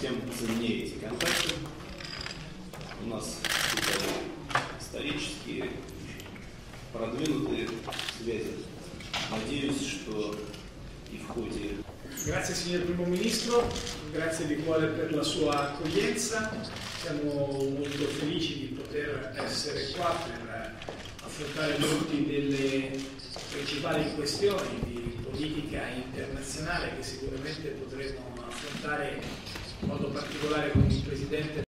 Тем ценнее эти контакты. У нас исторические, продвинутые связи. Надеюсь, что и в ходе Grazie signor Primo Ministro, grazie di cuore per la sua accoglienza, siamo molto felici di poter essere qua per affrontare tutti delle principali questioni di politica internazionale che sicuramente potremo affrontare in modo particolare con il Presidente